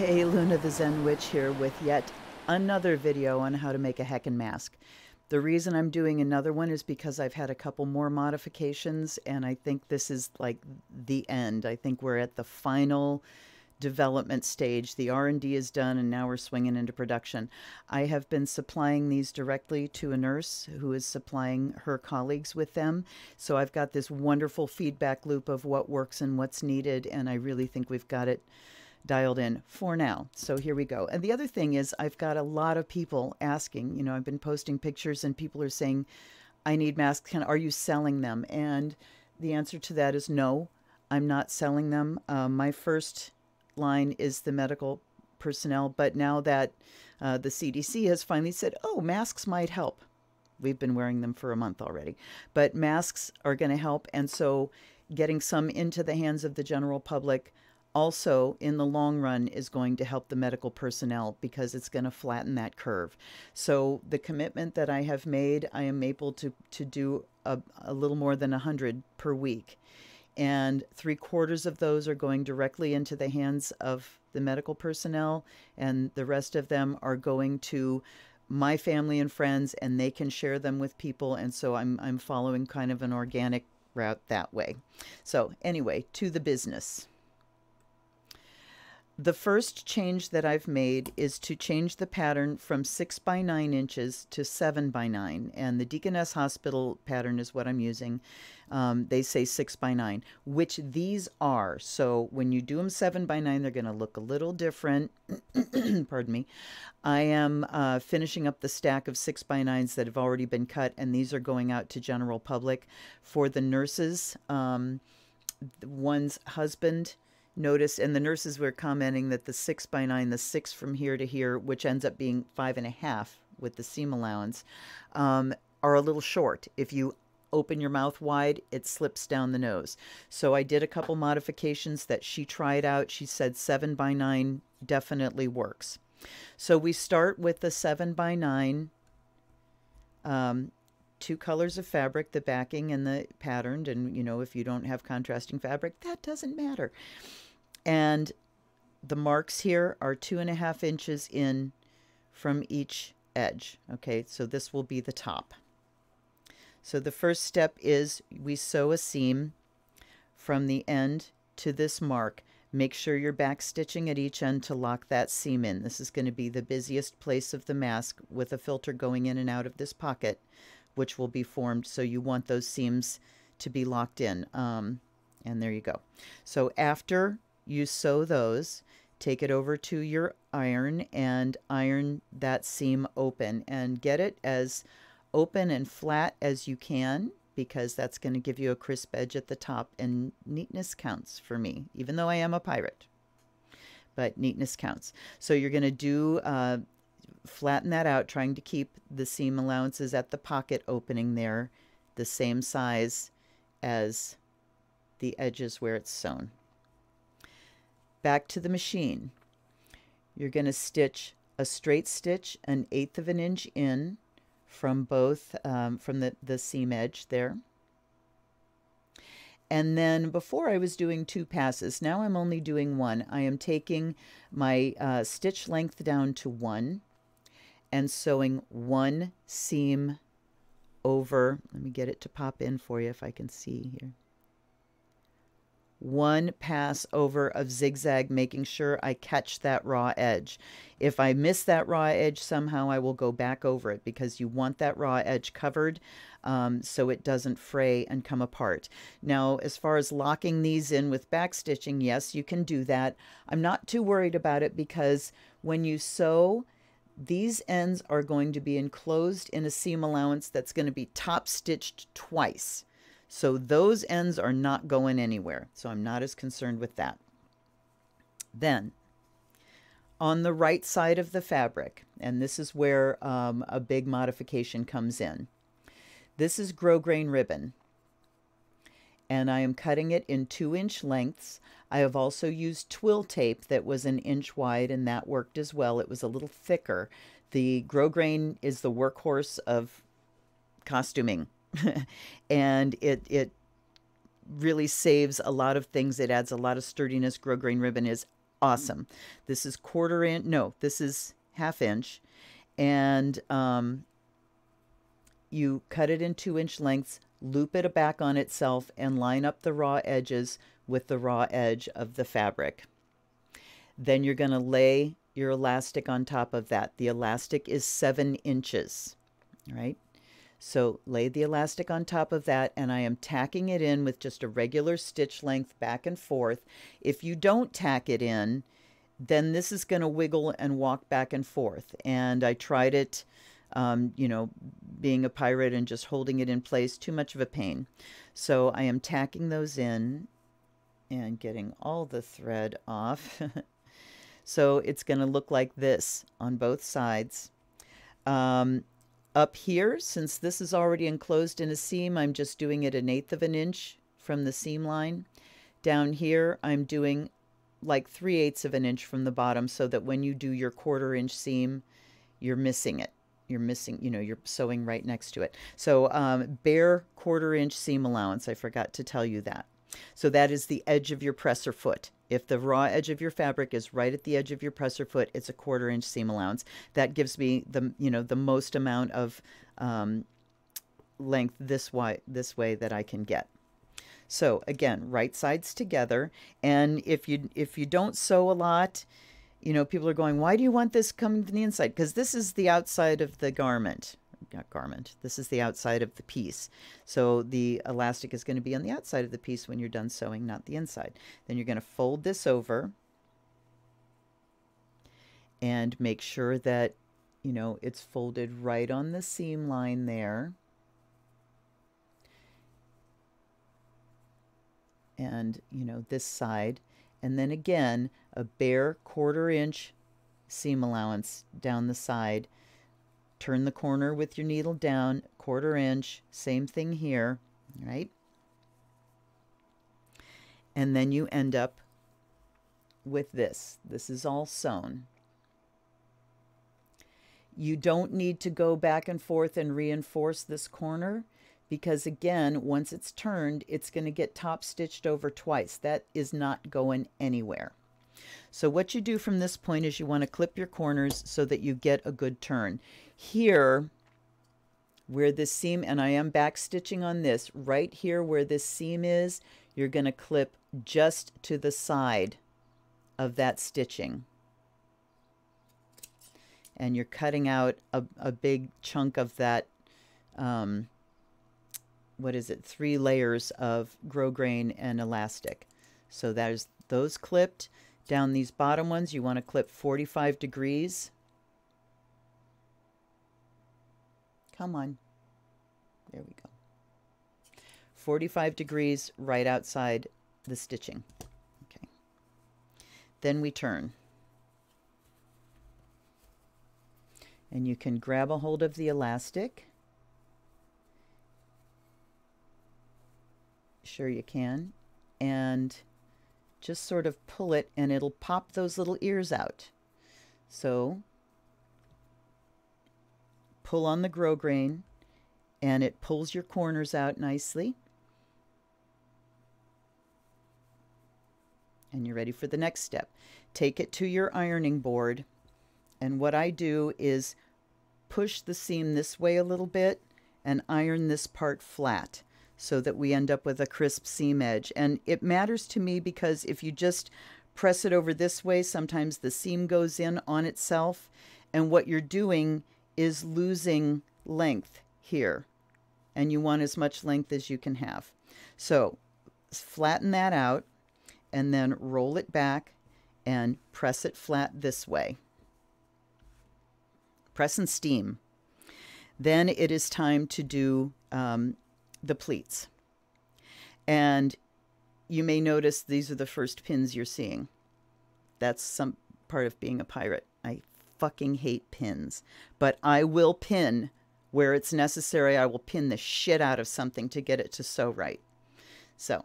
Hey, Luna the Zen Witch here with yet another video on how to make a heckin' mask. The reason I'm doing another one is because I've had a couple more modifications and I think this is like the end. I think we're at the final development stage. The R&D is done and now we're swinging into production. I have been supplying these directly to a nurse who is supplying her colleagues with them. So I've got this wonderful feedback loop of what works and what's needed and I really think we've got it dialed in for now. So here we go. And the other thing is, I've got a lot of people asking, you know, I've been posting pictures and people are saying, I need masks. Can, are you selling them? And the answer to that is no, I'm not selling them. Um, my first line is the medical personnel, but now that uh, the CDC has finally said, oh, masks might help. We've been wearing them for a month already, but masks are going to help. And so getting some into the hands of the general public also in the long run is going to help the medical personnel because it's going to flatten that curve. So the commitment that I have made, I am able to, to do a, a little more than 100 per week. And three quarters of those are going directly into the hands of the medical personnel, and the rest of them are going to my family and friends, and they can share them with people. And so I'm, I'm following kind of an organic route that way. So, anyway, to the business. The first change that I've made is to change the pattern from 6 by 9 inches to 7 by 9. And the Deaconess Hospital pattern is what I'm using. Um, they say 6 by 9, which these are. So when you do them 7 by 9, they're going to look a little different. Pardon me. I am uh, finishing up the stack of 6 by 9s that have already been cut, and these are going out to general public. For the nurses, um, one's husband noticed, and the nurses were commenting that the six by nine, the six from here to here, which ends up being five and a half with the seam allowance, um, are a little short. If you open your mouth wide, it slips down the nose. So I did a couple modifications that she tried out. She said seven by nine definitely works. So we start with the seven by nine um, two colors of fabric, the backing and the patterned. And, you know, if you don't have contrasting fabric, that doesn't matter. And the marks here are two and a half inches in from each edge. Okay, so this will be the top. So the first step is we sew a seam from the end to this mark. Make sure you're back stitching at each end to lock that seam in. This is going to be the busiest place of the mask with a filter going in and out of this pocket, which will be formed. So you want those seams to be locked in. Um, and there you go. So after you sew those, take it over to your iron and iron that seam open and get it as open and flat as you can because that's going to give you a crisp edge at the top and neatness counts for me, even though I am a pirate. But neatness counts. So you're going to do uh, flatten that out, trying to keep the seam allowances at the pocket opening there the same size as the edges where it's sewn back to the machine. You're going to stitch a straight stitch an eighth of an inch in from both um, from the, the seam edge there. And then before I was doing two passes, now I'm only doing one. I am taking my uh, stitch length down to one and sewing one seam over. Let me get it to pop in for you if I can see here one pass over of zigzag, making sure I catch that raw edge. If I miss that raw edge somehow, I will go back over it because you want that raw edge covered um, so it doesn't fray and come apart. Now, as far as locking these in with back stitching, yes, you can do that. I'm not too worried about it because when you sew, these ends are going to be enclosed in a seam allowance that's going to be top stitched twice. So those ends are not going anywhere. So I'm not as concerned with that. Then on the right side of the fabric, and this is where um, a big modification comes in. This is grosgrain ribbon and I am cutting it in two inch lengths. I have also used twill tape that was an inch wide and that worked as well. It was a little thicker. The grosgrain is the workhorse of costuming. and it it really saves a lot of things. It adds a lot of sturdiness. Grosgrain ribbon is awesome. This is quarter inch. No, this is half inch. And um, you cut it in two inch lengths, loop it back on itself, and line up the raw edges with the raw edge of the fabric. Then you're going to lay your elastic on top of that. The elastic is seven inches, right? So lay the elastic on top of that and I am tacking it in with just a regular stitch length back and forth. If you don't tack it in, then this is going to wiggle and walk back and forth. And I tried it, um, you know, being a pirate and just holding it in place, too much of a pain. So I am tacking those in and getting all the thread off. so it's going to look like this on both sides. Um, up here, since this is already enclosed in a seam, I'm just doing it an eighth of an inch from the seam line. Down here, I'm doing like 3 eighths of an inch from the bottom so that when you do your quarter inch seam, you're missing it. You're missing, you know, you're sewing right next to it. So um, bare quarter inch seam allowance, I forgot to tell you that. So that is the edge of your presser foot. If the raw edge of your fabric is right at the edge of your presser foot, it's a quarter inch seam allowance. That gives me the you know the most amount of um, length this way this way that I can get. So again, right sides together. And if you if you don't sew a lot, you know people are going, why do you want this coming from the inside? Because this is the outside of the garment garment. This is the outside of the piece. So the elastic is going to be on the outside of the piece when you're done sewing, not the inside. Then you're going to fold this over and make sure that, you know, it's folded right on the seam line there. And, you know, this side. And then again, a bare quarter inch seam allowance down the side turn the corner with your needle down, quarter inch, same thing here, right? And then you end up with this. This is all sewn. You don't need to go back and forth and reinforce this corner because again, once it's turned, it's going to get top stitched over twice. That is not going anywhere. So what you do from this point is you want to clip your corners so that you get a good turn here where this seam, and I am back stitching on this, right here where this seam is, you're going to clip just to the side of that stitching. And you're cutting out a, a big chunk of that, um, what is it, three layers of grosgrain and elastic. So there's those clipped. Down these bottom ones, you want to clip 45 degrees Come on. There we go. 45 degrees right outside the stitching. Okay. Then we turn. And you can grab a hold of the elastic. Sure you can. And just sort of pull it and it'll pop those little ears out. So pull on the grosgrain and it pulls your corners out nicely. And you're ready for the next step. Take it to your ironing board and what I do is push the seam this way a little bit and iron this part flat so that we end up with a crisp seam edge. And it matters to me because if you just press it over this way, sometimes the seam goes in on itself. And what you're doing is losing length here. And you want as much length as you can have. So flatten that out and then roll it back and press it flat this way. Press and steam. Then it is time to do um, the pleats. And you may notice these are the first pins you're seeing. That's some part of being a pirate. I fucking hate pins, but I will pin where it's necessary. I will pin the shit out of something to get it to sew right. So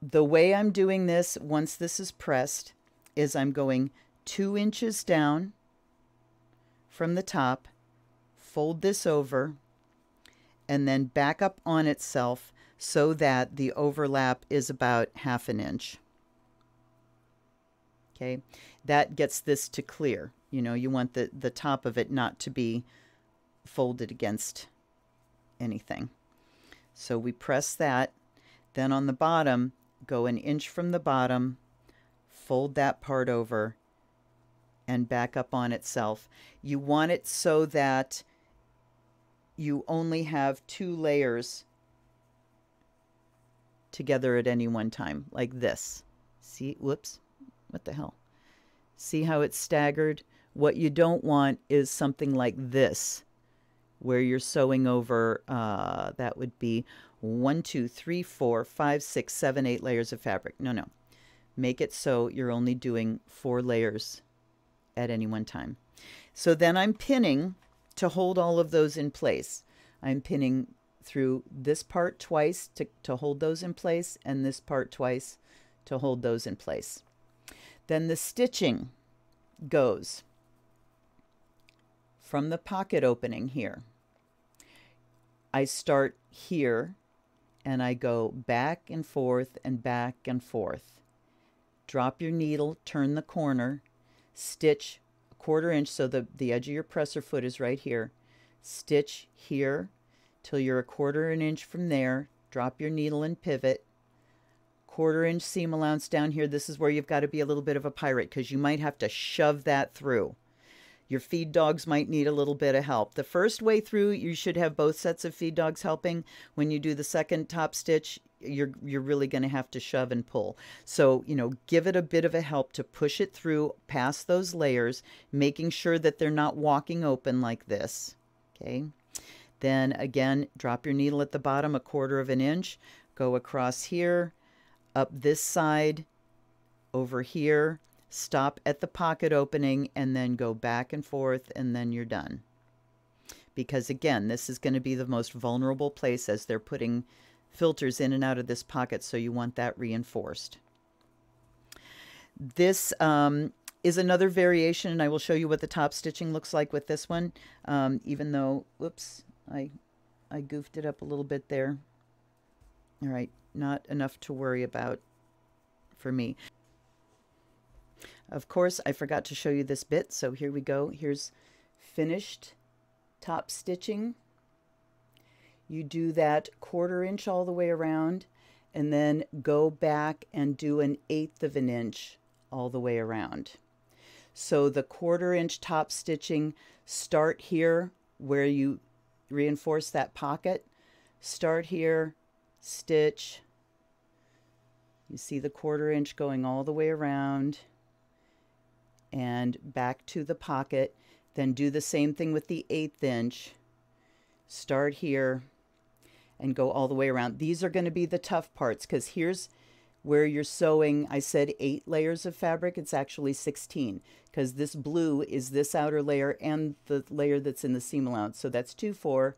the way I'm doing this, once this is pressed, is I'm going two inches down from the top, fold this over, and then back up on itself so that the overlap is about half an inch. Okay, that gets this to clear. You know, you want the, the top of it not to be folded against anything. So we press that. Then on the bottom, go an inch from the bottom, fold that part over, and back up on itself. You want it so that you only have two layers together at any one time, like this. See, whoops, what the hell? See how it's staggered? What you don't want is something like this, where you're sewing over, uh, that would be one, two, three, four, five, six, seven, eight layers of fabric. No, no. Make it so you're only doing four layers at any one time. So then I'm pinning to hold all of those in place. I'm pinning through this part twice to, to hold those in place and this part twice to hold those in place. Then the stitching goes from the pocket opening here. I start here and I go back and forth and back and forth. Drop your needle, turn the corner, stitch quarter inch so the, the edge of your presser foot is right here. Stitch here till you're a quarter an inch from there. Drop your needle and pivot. Quarter inch seam allowance down here. This is where you've got to be a little bit of a pirate because you might have to shove that through. Your feed dogs might need a little bit of help. The first way through, you should have both sets of feed dogs helping. When you do the second top stitch, you're you're really going to have to shove and pull. So, you know, give it a bit of a help to push it through past those layers, making sure that they're not walking open like this. Okay? Then again, drop your needle at the bottom a quarter of an inch, go across here, up this side, over here, stop at the pocket opening, and then go back and forth, and then you're done. Because again, this is going to be the most vulnerable place as they're putting filters in and out of this pocket, so you want that reinforced. This um, is another variation, and I will show you what the top stitching looks like with this one, um, even though, whoops, I, I goofed it up a little bit there. All right, not enough to worry about for me. Of course, I forgot to show you this bit, so here we go. Here's finished top stitching. You do that quarter inch all the way around, and then go back and do an eighth of an inch all the way around. So the quarter inch top stitching, start here where you reinforce that pocket. Start here, stitch. You see the quarter inch going all the way around and back to the pocket. Then do the same thing with the eighth inch. Start here and go all the way around. These are going to be the tough parts because here's where you're sewing, I said eight layers of fabric, it's actually 16 because this blue is this outer layer and the layer that's in the seam allowance. So that's two, four,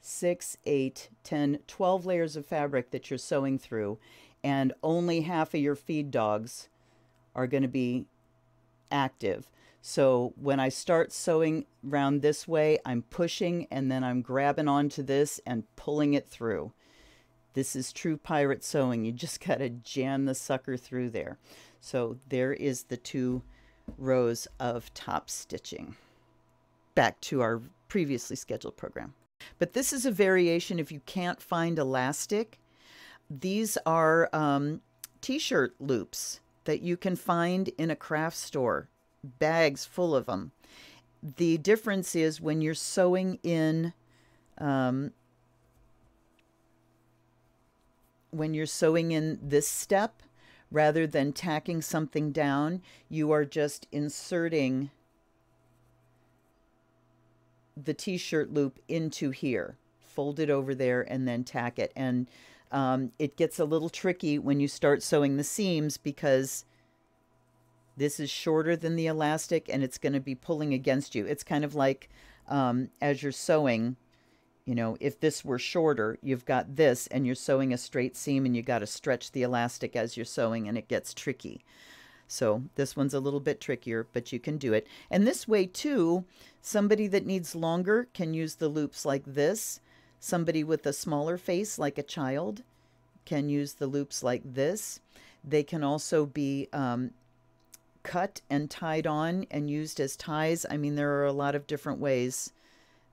six, eight, 10, 12 layers of fabric that you're sewing through and only half of your feed dogs are going to be active. So when I start sewing round this way, I'm pushing and then I'm grabbing onto this and pulling it through. This is true pirate sewing. You just got to jam the sucker through there. So there is the two rows of top stitching. Back to our previously scheduled program. But this is a variation if you can't find elastic. These are um, t-shirt loops that you can find in a craft store, bags full of them. The difference is when you're sewing in um, when you're sewing in this step, rather than tacking something down, you are just inserting the t-shirt loop into here. Fold it over there and then tack it. And um, it gets a little tricky when you start sewing the seams because this is shorter than the elastic and it's going to be pulling against you. It's kind of like um, as you're sewing, you know, if this were shorter, you've got this and you're sewing a straight seam and you got to stretch the elastic as you're sewing and it gets tricky. So this one's a little bit trickier, but you can do it. And this way too, somebody that needs longer can use the loops like this. Somebody with a smaller face like a child can use the loops like this. They can also be um, cut and tied on and used as ties. I mean, there are a lot of different ways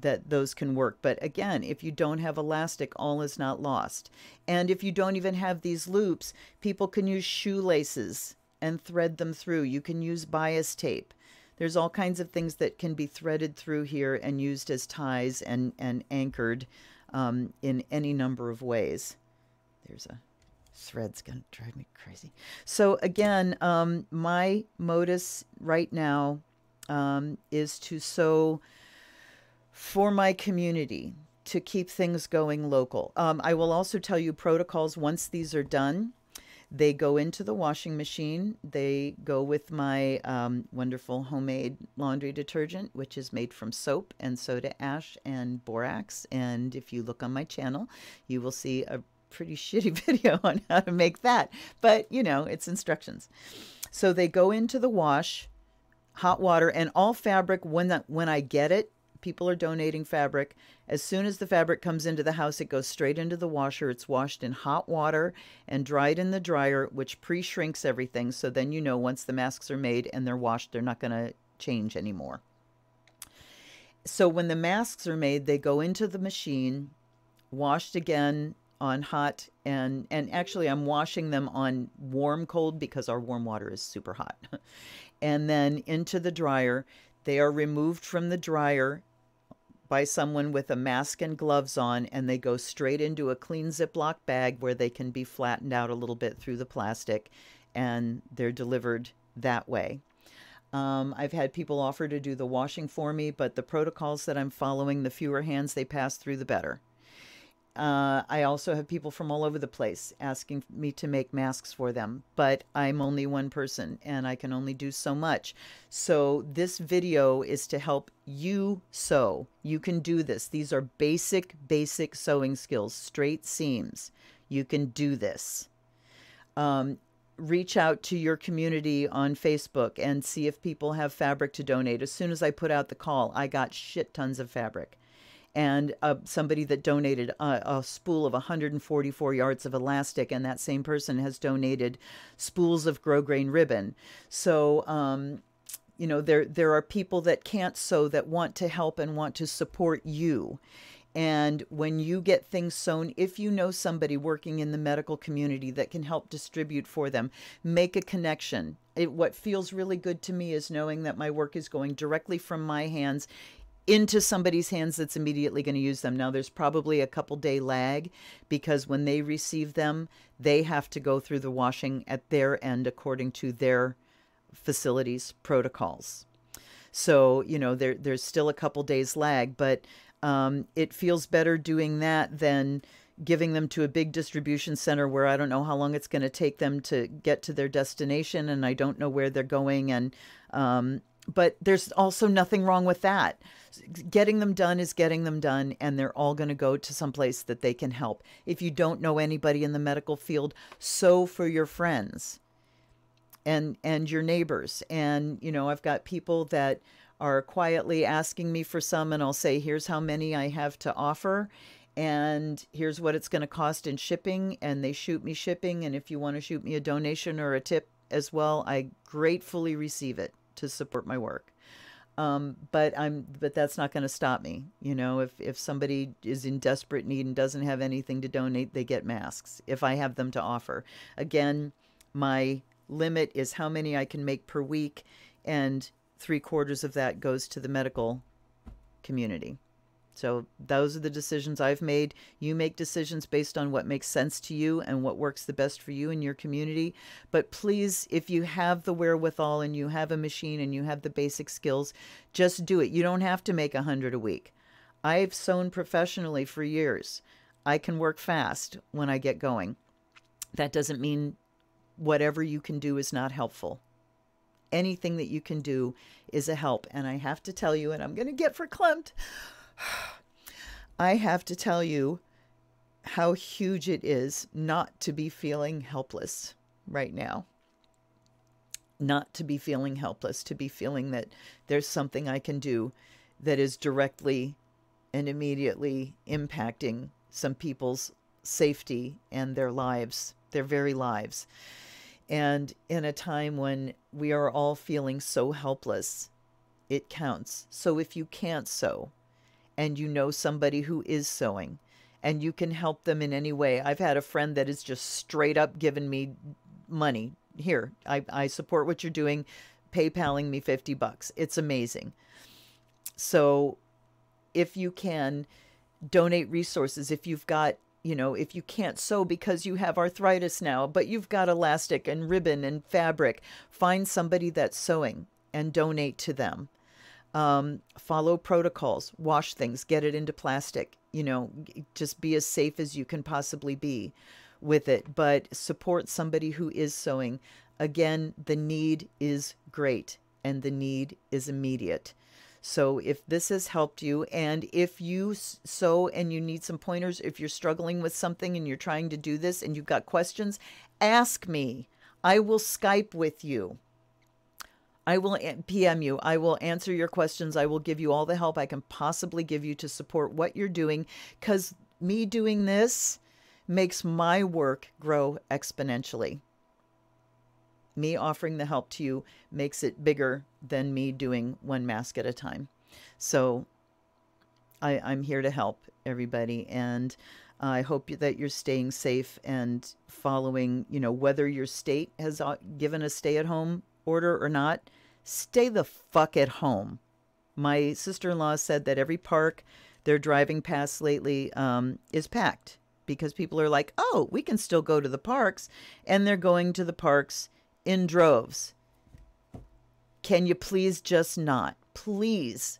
that those can work. But again, if you don't have elastic, all is not lost. And if you don't even have these loops, people can use shoelaces and thread them through. You can use bias tape. There's all kinds of things that can be threaded through here and used as ties and, and anchored um, in any number of ways. There's a thread's to drive me crazy. So again, um, my modus right now um, is to sew for my community to keep things going local. Um, I will also tell you protocols once these are done. They go into the washing machine. They go with my um, wonderful homemade laundry detergent, which is made from soap and soda ash and borax. And if you look on my channel, you will see a pretty shitty video on how to make that. But, you know, it's instructions. So they go into the wash, hot water, and all fabric, when, that, when I get it, people are donating fabric. As soon as the fabric comes into the house, it goes straight into the washer. It's washed in hot water and dried in the dryer, which pre shrinks everything. So then you know once the masks are made and they're washed, they're not going to change anymore. So when the masks are made, they go into the machine, washed again on hot and and actually I'm washing them on warm cold because our warm water is super hot. and then into the dryer. They are removed from the dryer by someone with a mask and gloves on, and they go straight into a clean Ziploc bag where they can be flattened out a little bit through the plastic, and they're delivered that way. Um, I've had people offer to do the washing for me, but the protocols that I'm following, the fewer hands they pass through, the better. Uh, I also have people from all over the place asking me to make masks for them, but I'm only one person and I can only do so much. So this video is to help you sew. You can do this. These are basic, basic sewing skills, straight seams. You can do this. Um, reach out to your community on Facebook and see if people have fabric to donate. As soon as I put out the call, I got shit tons of fabric and uh, somebody that donated a, a, spool of 144 yards of elastic, and that same person has donated spools of grosgrain ribbon. So, um, you know, there there are people that can't sew that want to help and want to support you. And when you get things sewn, if you know somebody working in the medical community that can help distribute for them, make a connection. It, what feels really good to me is knowing that my work is going directly from my hands into somebody's hands that's immediately going to use them. Now, there's probably a couple day lag because when they receive them, they have to go through the washing at their end according to their facilities protocols. So, you know, there, there's still a couple days lag, but um, it feels better doing that than giving them to a big distribution center where I don't know how long it's going to take them to get to their destination and I don't know where they're going. And, um, but there's also nothing wrong with that. Getting them done is getting them done, and they're all going to go to some place that they can help. If you don't know anybody in the medical field, sew for your friends and and your neighbors. And you know, I've got people that are quietly asking me for some, and I'll say, "Here's how many I have to offer." And here's what it's going to cost in shipping, and they shoot me shipping. And if you want to shoot me a donation or a tip as well, I gratefully receive it to support my work. Um, but I'm but that's not going to stop me. You know, if if somebody is in desperate need and doesn't have anything to donate, they get masks if I have them to offer. Again, my limit is how many I can make per week, and three quarters of that goes to the medical community. So those are the decisions I've made. You make decisions based on what makes sense to you and what works the best for you and your community. But please, if you have the wherewithal and you have a machine and you have the basic skills, just do it. You don't have to make a hundred a week. I've sewn professionally for years. I can work fast when I get going. That doesn't mean whatever you can do is not helpful anything that you can do is a help. And I have to tell you, and I'm going to get for verklempt, I have to tell you how huge it is not to be feeling helpless right now. Not to be feeling helpless, to be feeling that there's something I can do that is directly and immediately impacting some people's safety and their lives, their very lives. And in a time when we are all feeling so helpless, it counts. So if you can't sew and you know somebody who is sewing and you can help them in any way, I've had a friend that has just straight up given me money. Here, I, I support what you're doing, PayPaling me 50 bucks. It's amazing. So if you can donate resources, if you've got you know, if you can't sew because you have arthritis now, but you've got elastic and ribbon and fabric, find somebody that's sewing and donate to them. Um, follow protocols, wash things, get it into plastic, you know, just be as safe as you can possibly be with it, but support somebody who is sewing. Again, the need is great and the need is immediate. So if this has helped you, and if you sew and you need some pointers, if you're struggling with something and you're trying to do this and you've got questions, ask me. I will Skype with you. I will PM you. I will answer your questions. I will give you all the help I can possibly give you to support what you're doing because me doing this makes my work grow exponentially me offering the help to you makes it bigger than me doing one mask at a time. So I, I'm here to help everybody. And I hope that you're staying safe and following, you know, whether your state has uh, given a stay at home order or not, stay the fuck at home. My sister in law said that every park they're driving past lately um, is packed because people are like, oh, we can still go to the parks. And they're going to the parks in droves. Can you please just not? Please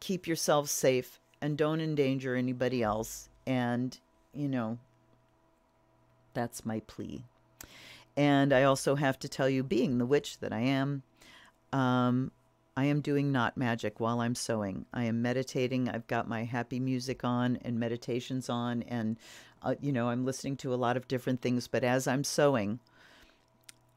keep yourself safe and don't endanger anybody else. And, you know, that's my plea. And I also have to tell you, being the witch that I am, um, I am doing knot magic while I'm sewing. I am meditating. I've got my happy music on and meditations on, and, uh, you know, I'm listening to a lot of different things. But as I'm sewing,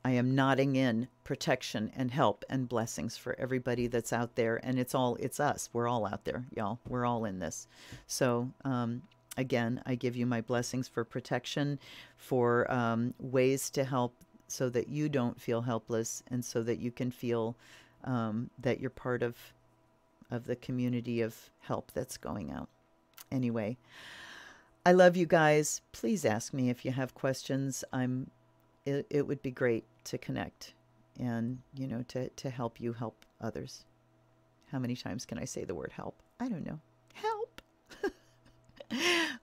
I am nodding in protection and help and blessings for everybody that's out there. And it's all, it's us. We're all out there, y'all. We're all in this. So, um, again, I give you my blessings for protection, for um, ways to help so that you don't feel helpless and so that you can feel um, that you're part of of the community of help that's going out. Anyway, I love you guys. Please ask me if you have questions. I'm it, it would be great to connect and, you know, to, to help you help others. How many times can I say the word help? I don't know. Help.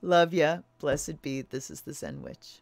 Love ya. Blessed be. This is the Zen Witch.